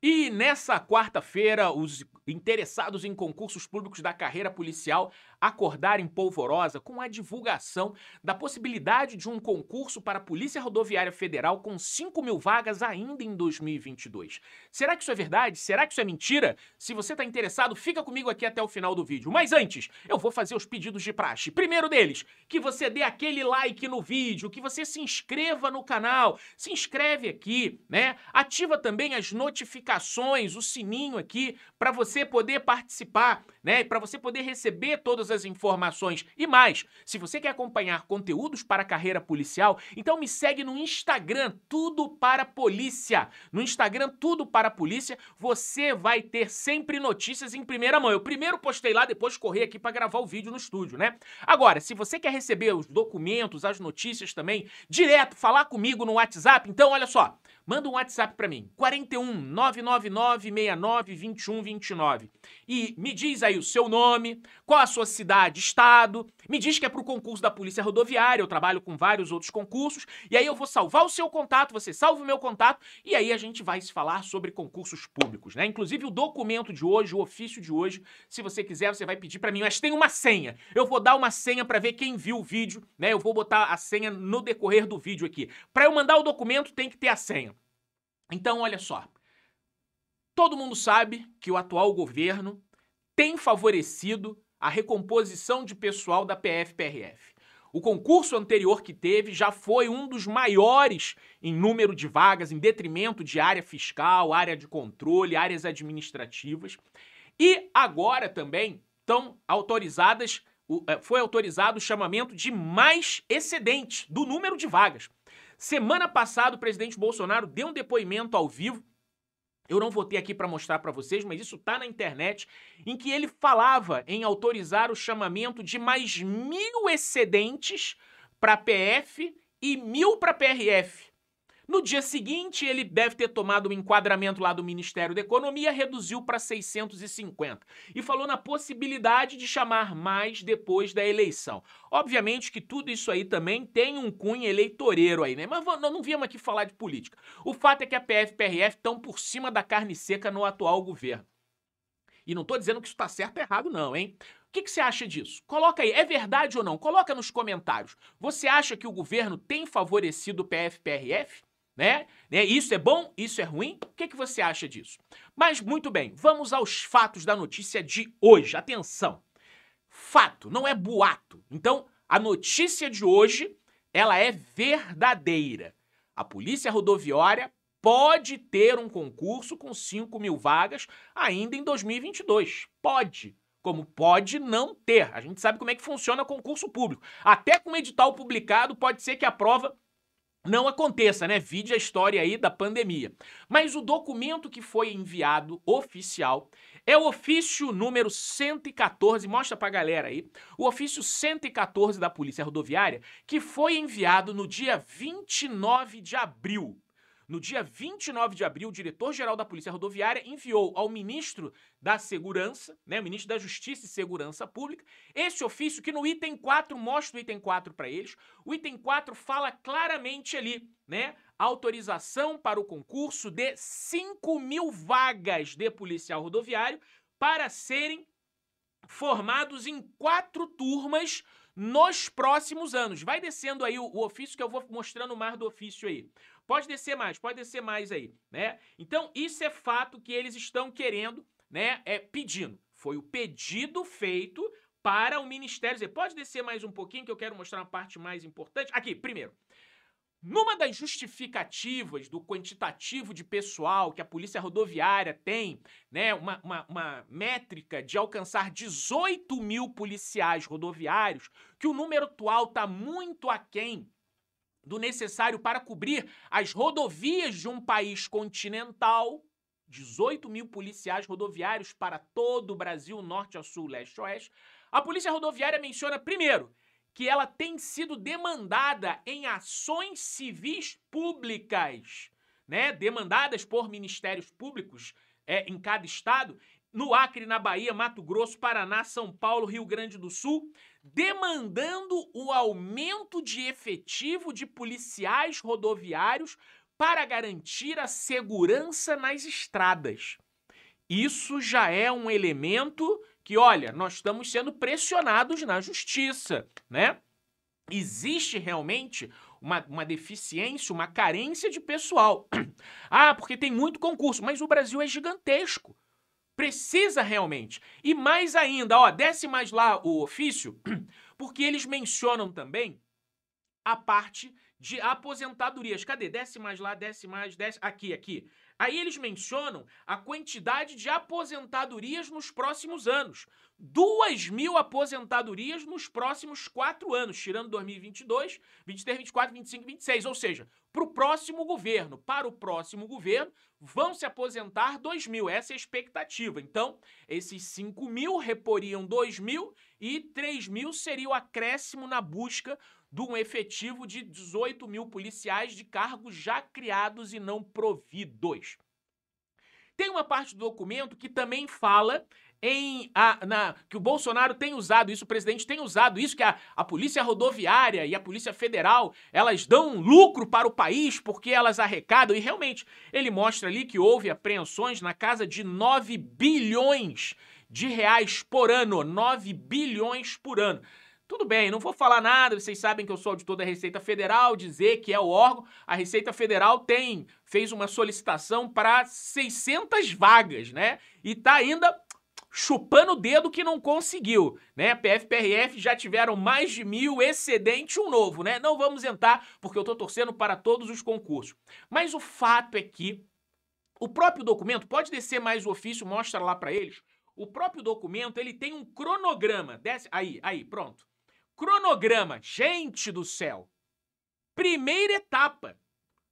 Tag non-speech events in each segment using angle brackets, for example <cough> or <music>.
E nessa quarta-feira, os interessados em concursos públicos da carreira policial acordaram em polvorosa com a divulgação da possibilidade de um concurso para a Polícia Rodoviária Federal com 5 mil vagas ainda em 2022. Será que isso é verdade? Será que isso é mentira? Se você está interessado, fica comigo aqui até o final do vídeo. Mas antes, eu vou fazer os pedidos de praxe. Primeiro deles, que você dê aquele like no vídeo, que você se inscreva no canal, se inscreve aqui, né? Ativa também as notificações, o sininho aqui, para você poder participar, né? Para você poder receber todas as informações. E mais, se você quer acompanhar conteúdos para a carreira policial, então me segue no Instagram, Tudo para Polícia. No Instagram, Tudo para Polícia, você vai ter sempre notícias em primeira mão. Eu primeiro postei lá, depois corri aqui para gravar o vídeo no estúdio, né? Agora, se você quer receber os documentos, as notícias também, direto, falar comigo no WhatsApp, então olha só, manda um WhatsApp para mim, 41 999 69 21 29. E me diz aí o seu nome, qual a sua cidade, estado, me diz que é pro concurso da Polícia Rodoviária, eu trabalho com vários outros concursos, e aí eu vou salvar o seu contato, você salva o meu contato, e aí a gente vai se falar sobre concursos públicos, né? Inclusive o documento de hoje, o ofício de hoje, se você quiser, você vai pedir para mim, mas tem uma senha. Eu vou dar uma senha para ver quem viu o vídeo, né? Eu vou botar a senha no decorrer do vídeo aqui. Para eu mandar o documento tem que ter a senha. Então, olha só. Todo mundo sabe que o atual governo tem favorecido a recomposição de pessoal da PF-PRF. O concurso anterior que teve já foi um dos maiores em número de vagas, em detrimento de área fiscal, área de controle, áreas administrativas. E agora também estão autorizadas, eh, foi autorizado o chamamento de mais excedente do número de vagas. Semana passada, o presidente Bolsonaro deu um depoimento ao vivo. Eu não vou ter aqui para mostrar para vocês, mas isso está na internet, em que ele falava em autorizar o chamamento de mais mil excedentes para PF e mil para PRF. No dia seguinte, ele deve ter tomado um enquadramento lá do Ministério da Economia, reduziu para 650 e falou na possibilidade de chamar mais depois da eleição. Obviamente que tudo isso aí também tem um cunho eleitoreiro aí, né? Mas não, não viemos aqui falar de política. O fato é que a PF e PRF estão por cima da carne seca no atual governo. E não estou dizendo que isso está certo ou errado, não, hein? O que, que, você acha disso? Coloca aí, é verdade ou não? Coloca nos comentários. Você acha que o governo tem favorecido o PF-PRF? Né? né? Isso é bom? Isso é ruim? O que, que você acha disso? Mas muito bem, vamos aos fatos da notícia de hoje. Atenção! Fato, não é boato. Então, a notícia de hoje, ela é verdadeira. A Polícia Rodoviária pode ter um concurso com 5 mil vagas ainda em 2022. Pode. Como pode não ter. A gente sabe como é que funciona concurso público. Até com edital publicado, pode ser que a prova não aconteça, né? Vide a história aí da pandemia. Mas o documento que foi enviado oficial é o ofício número 114, mostra pra galera aí, o ofício 114 da Polícia Rodoviária, que foi enviado no dia 29 de abril no dia 29 de abril, o diretor-geral da Polícia Rodoviária enviou ao ministro da Segurança, né, o ministro da Justiça e Segurança Pública, esse ofício que no item 4, mostra o item 4 para eles. O item 4 fala claramente ali, né, autorização para o concurso de 5 mil vagas de policial rodoviário para serem formados em quatro turmas nos próximos anos. Vai descendo aí o, o ofício que eu vou mostrando mais do ofício aí. Pode descer mais, pode descer mais aí, né? Então, isso é fato que eles estão querendo, né? É pedindo. Foi o pedido feito para o Ministério. Pode descer mais um pouquinho que eu quero mostrar uma parte mais importante. Aqui, primeiro. Numa das justificativas do quantitativo de pessoal que a Polícia Rodoviária tem, né, uma, uma, uma, métrica de alcançar 18 mil policiais rodoviários, que o número atual está muito aquém do necessário para cobrir as rodovias de um país continental. 18 mil policiais rodoviários para todo o Brasil, norte a sul, leste a oeste. A Polícia Rodoviária menciona, primeiro, que ela tem sido demandada em ações civis públicas, né? Demandadas por ministérios públicos é, em cada estado, no Acre, na Bahia, Mato Grosso, Paraná, São Paulo, Rio Grande do Sul, demandando o aumento de efetivo de policiais rodoviários para garantir a segurança nas estradas. Isso já é um elemento que, olha, nós estamos sendo pressionados na justiça, né? Existe realmente uma, uma deficiência, uma carência de pessoal. <clears throat> ah, porque tem muito concurso, mas o Brasil é gigantesco. Precisa realmente. E mais ainda, ó, desce mais lá o ofício, <clears throat> porque eles mencionam também a parte de aposentadorias. Cadê? Desce mais lá, desce mais, desce. Aqui, aqui. Aí eles mencionam a quantidade de aposentadorias nos próximos anos. Duas mil aposentadorias nos próximos quatro anos, tirando 2022, 23, 24, 25 26. Ou seja, para o próximo governo, para o próximo governo, vão se aposentar 2 mil. Essa é a expectativa. Então, esses 5 mil reporiam 2 mil e 3 mil seria o acréscimo na busca de um efetivo de 18 mil policiais de cargos já criados e não providos. Tem uma parte do documento que também fala em a, na, que o Bolsonaro tem usado isso, o presidente tem usado isso, que a, a Polícia Rodoviária e a Polícia Federal, elas dão lucro para o país porque elas arrecadam, e realmente ele mostra ali que houve apreensões na casa de 9 bilhões de reais por ano, 9 bilhões por ano. Tudo bem, não vou falar nada, vocês sabem que eu sou auditor da Receita Federal, dizer que é o órgão. A Receita Federal tem fez uma solicitação para 600 vagas, né? E tá ainda chupando o dedo que não conseguiu, né? PF, PRF já tiveram mais de mil, excedente um novo, né? Não vamos entrar, porque eu tô torcendo para todos os concursos. Mas o fato é que o próprio documento, pode descer mais o ofício, mostra lá para eles, o próprio documento, ele tem um cronograma, desce, aí, aí, pronto. Cronograma, gente do céu. Primeira etapa,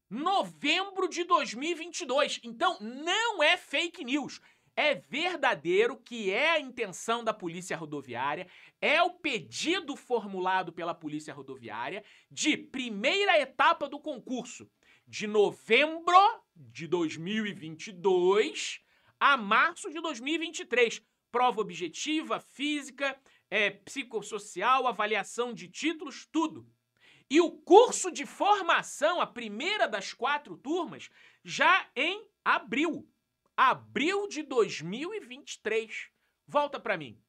novembro de 2022. Então, não é fake news. É verdadeiro que é a intenção da Polícia Rodoviária, é o pedido formulado pela Polícia Rodoviária de primeira etapa do concurso, de novembro de 2022 a março de 2023. Prova objetiva, física, é, psicossocial, avaliação de títulos, tudo. E o curso de formação, a primeira das quatro turmas, já em abril. Abril de 2023. Volta para mim.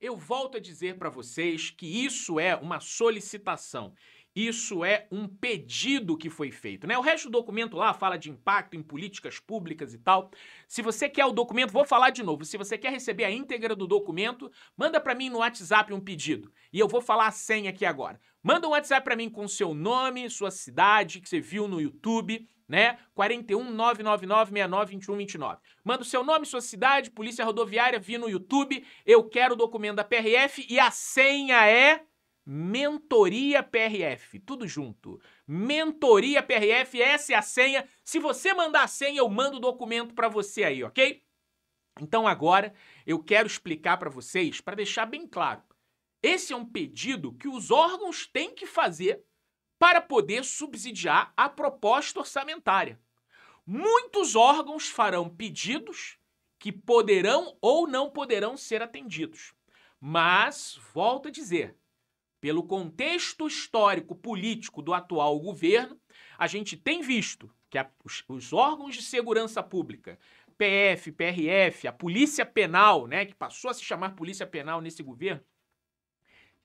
Eu volto a dizer para vocês que isso é uma solicitação. Isso é um pedido que foi feito, né? O resto do documento lá fala de impacto em políticas públicas e tal. Se você quer o documento, vou falar de novo. Se você quer receber a íntegra do documento, manda para mim no WhatsApp um pedido. E eu vou falar a senha aqui agora. Manda um WhatsApp para mim com seu nome, sua cidade que você viu no YouTube, né? 41 999 69 21 29. Manda o seu nome, sua cidade, Polícia Rodoviária, vi no YouTube. Eu quero o documento da PRF e a senha é Mentoria PRF, tudo junto. Mentoria PRF, essa é a senha. Se você mandar a senha, eu mando o documento para você aí, ok? Então agora eu quero explicar para vocês, para deixar bem claro. Esse é um pedido que os órgãos têm que fazer para poder subsidiar a proposta orçamentária. Muitos órgãos farão pedidos que poderão ou não poderão ser atendidos. Mas, volto a dizer, pelo contexto histórico político do atual governo, a gente tem visto que a, os, os, órgãos de segurança pública, PF, PRF, a Polícia Penal, né, que passou a se chamar Polícia Penal nesse governo,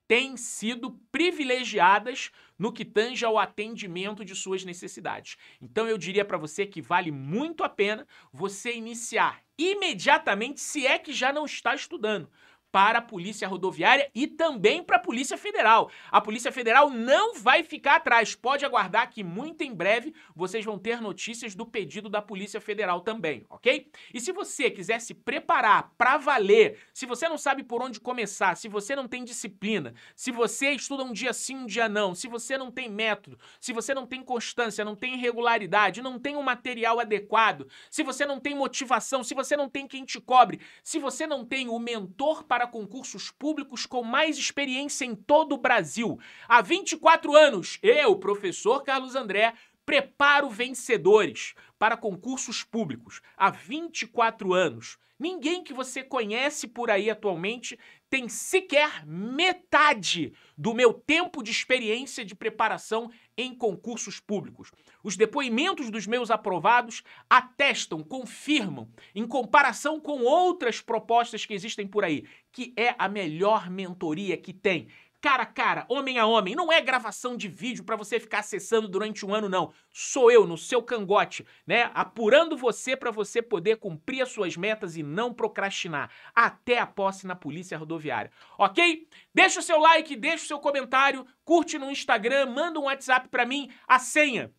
têm sido privilegiadas no que tange ao atendimento de suas necessidades. Então eu diria para você que vale muito a pena você iniciar imediatamente, se é que já não está estudando, para a Polícia Rodoviária e também para a Polícia Federal. A Polícia Federal não vai ficar atrás. Pode aguardar que muito em breve vocês vão ter notícias do pedido da Polícia Federal também, ok? E se você quiser se preparar para valer, se você não sabe por onde começar, se você não tem disciplina, se você estuda um dia sim, um dia não, se você não tem método, se você não tem constância, não tem regularidade, não tem um material adequado, se você não tem motivação, se você não tem quem te cobre, se você não tem o mentor para para concursos públicos com mais experiência em todo o Brasil. Há 24 anos, eu, professor Carlos André, preparo vencedores para concursos públicos. Há 24 anos. Ninguém que você conhece por aí atualmente tem sequer metade do meu tempo de experiência de preparação em concursos públicos. Os depoimentos dos meus aprovados atestam, confirmam, em comparação com outras propostas que existem por aí, que é a melhor mentoria que tem cara a cara, homem a homem. Não é gravação de vídeo para você ficar acessando durante um ano, não. Sou eu no seu cangote, né? Apurando você para você poder cumprir as suas metas e não procrastinar até a posse na Polícia Rodoviária. Ok? Deixa o seu like, deixa o seu comentário, curte no Instagram, manda um WhatsApp para mim, a senha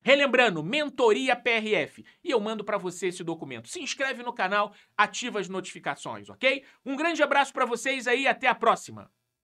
Relembrando, mentoria PRF. E eu mando para você esse documento. Se inscreve no canal, ativa as notificações, ok? Um grande abraço para vocês aí, até a próxima.